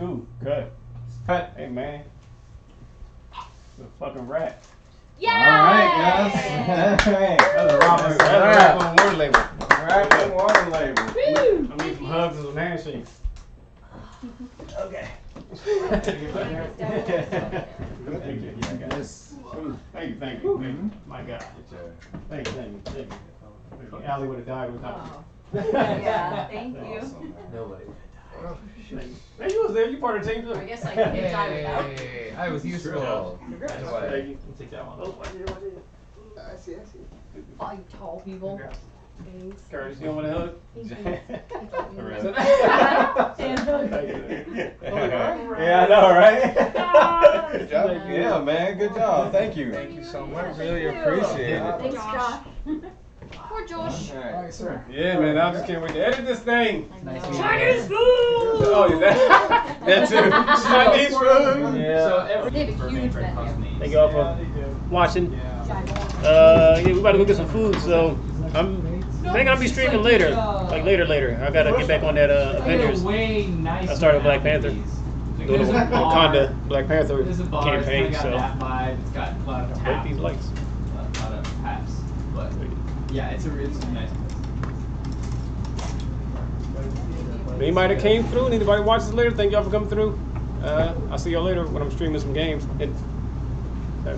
Cool. Cut. Cut. Hey man. The fucking rat. Yeah. All right, guys. All right. That's a wrap. That's a wrap on the word label. Right on water label. Woo. I need some hugs and some handshakes. Okay. Thank you. Yes. Thank you, thank you, thank you. My God. Thank you, thank you, thank you. Thank you. Allie would have died without oh. you. Yeah, thank you. Nobody. Hey, you was there. You part of the team too. I guess I can die without. Hey, I was useful. Thank Anyway. you. Take that one. Oh, I did, I did. Oh, I see, I see. All you tall people. Congrats. Thanks. Curtis, you don't want a hug? Yeah, I know, right? Good job. Yeah, man, good job. Thank you. Thank you so much. Really appreciate it. Thanks, Josh. Poor Josh. All right. sir. Yeah, man, I just can't wait to edit this thing. Nice Chinese food! Oh, yeah, that, that too. Chinese food! Yeah. So every They have a huge menu. Thank y'all for watching. Uh, yeah, we about to go get some food, so I'm thinking I'll be streaming later. Like later, later. I gotta get back on that uh, Avengers. Way nicer I started Black Panther. Applebee's. Doing the a. Wakanda Black Panther There's a bar. It's campaign, got so that vibe. It's got a lot of break taps. these lights. A lot of yeah, it's a really nice place. Anybody that came through, and anybody watches later, thank y'all for coming through. Uh, I'll see y'all later when I'm streaming some games. And, uh,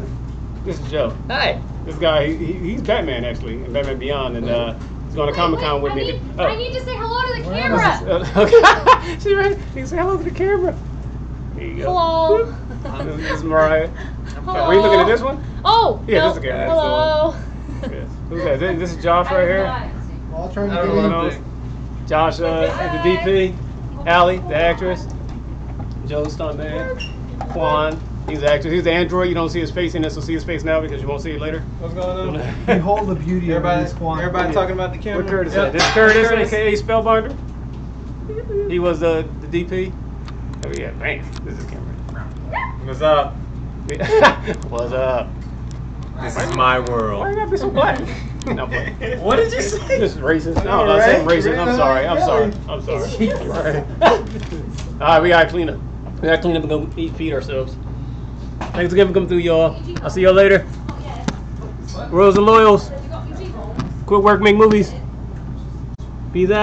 this is Joe. Hi. This guy, he, he- he's Batman actually, in Batman Beyond, and uh, he's going to Comic Con with I me. need, Oh. I need to say hello to the camera. is- uh, okay. She ready? You can say hello to the camera. There you go. Hello. This, this is Mariah. Hello. Were you looking at this one? Oh. Yeah, no. this is the camera. Hello. Yes. Who's that? This, this is Josh right here. All trying to Everyone knows. Josh, uh, the DP. Allie, the actress. Joe Stuntman. Quan, he's the actor. He's the android. You don't see his face in this, so see his face now because you won't see it later. What's going on? Behold the beauty Everybody, of this quantum. everybody talking about the camera. Where Curtis Yep. This is Curtis, Curtis. aka Spellbinder. He was the, the DP. Oh yeah, bam. This is camera. What's up? What's up? This is my Why world. you gotta be so black? No, What did you say? This is racist. No, no, I'm right. racist. I'm sorry. I'm sorry. I'm sorry. You're right. All right, we gotta clean up. We gotta clean up and go eat, feed ourselves. Thanks again for coming through, y'all. I'll see y'all later. Rose and Loyals. Quit work, make movies. Be out.